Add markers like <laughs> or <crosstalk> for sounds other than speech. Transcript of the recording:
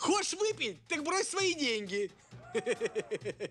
Хочешь выпить? Так брось свои деньги. <laughs>